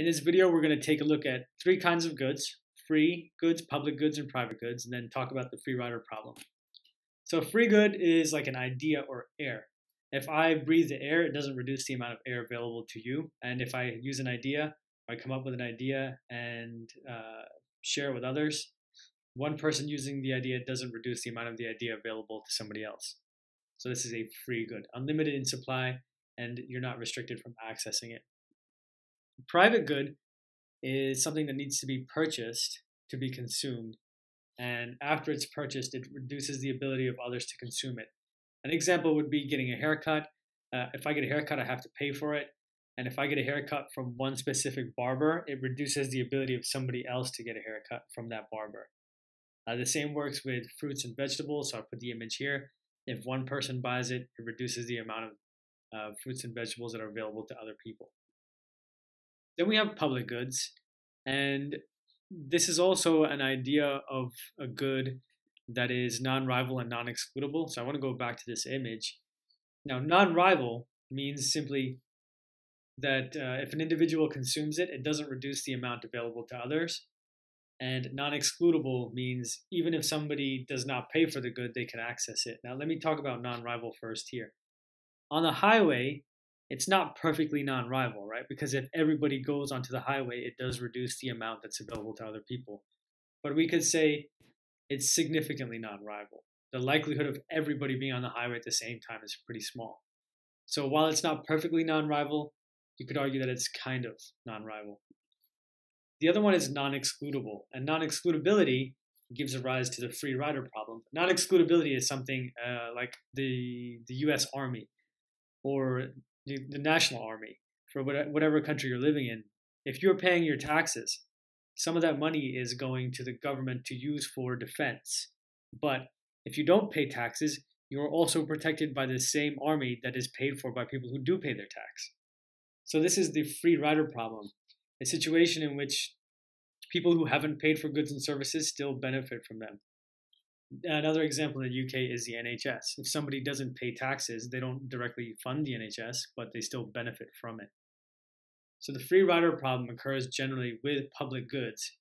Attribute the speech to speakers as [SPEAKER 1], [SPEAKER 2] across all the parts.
[SPEAKER 1] In this video, we're going to take a look at three kinds of goods, free goods, public goods, and private goods, and then talk about the free rider problem. So free good is like an idea or air. If I breathe the air, it doesn't reduce the amount of air available to you. And if I use an idea, I come up with an idea and uh, share it with others, one person using the idea doesn't reduce the amount of the idea available to somebody else. So this is a free good, unlimited in supply, and you're not restricted from accessing it. Private good is something that needs to be purchased to be consumed, and after it's purchased, it reduces the ability of others to consume it. An example would be getting a haircut. Uh, if I get a haircut, I have to pay for it. And if I get a haircut from one specific barber, it reduces the ability of somebody else to get a haircut from that barber. Uh, the same works with fruits and vegetables. So I'll put the image here. If one person buys it, it reduces the amount of uh, fruits and vegetables that are available to other people. Then we have public goods, and this is also an idea of a good that is non-rival and non-excludable. So I want to go back to this image. Now, non-rival means simply that uh, if an individual consumes it, it doesn't reduce the amount available to others. And non-excludable means even if somebody does not pay for the good, they can access it. Now, let me talk about non-rival first here. On the highway, it's not perfectly non-rival, right? Because if everybody goes onto the highway, it does reduce the amount that's available to other people. But we could say it's significantly non-rival. The likelihood of everybody being on the highway at the same time is pretty small. So while it's not perfectly non-rival, you could argue that it's kind of non-rival. The other one is non-excludable, and non-excludability gives a rise to the free rider problem. Non-excludability is something uh, like the the U.S. Army or the, the national army for whatever country you're living in, if you're paying your taxes, some of that money is going to the government to use for defense. But if you don't pay taxes, you're also protected by the same army that is paid for by people who do pay their tax. So this is the free rider problem, a situation in which people who haven't paid for goods and services still benefit from them. Another example in the UK is the NHS. If somebody doesn't pay taxes, they don't directly fund the NHS, but they still benefit from it. So the free rider problem occurs generally with public goods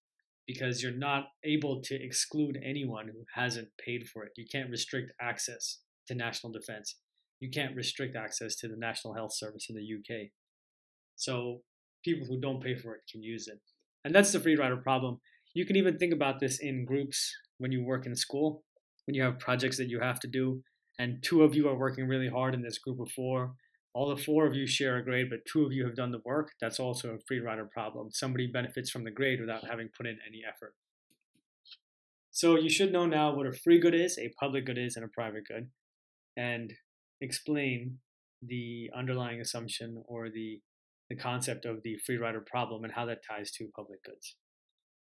[SPEAKER 1] because you're not able to exclude anyone who hasn't paid for it. You can't restrict access to national defense. You can't restrict access to the National Health Service in the UK. So people who don't pay for it can use it. And that's the free rider problem. You can even think about this in groups when you work in school, when you have projects that you have to do, and two of you are working really hard in this group of four. All the four of you share a grade, but two of you have done the work. That's also a free rider problem. Somebody benefits from the grade without having put in any effort. So you should know now what a free good is, a public good is, and a private good, and explain the underlying assumption or the, the concept of the free rider problem and how that ties to public goods.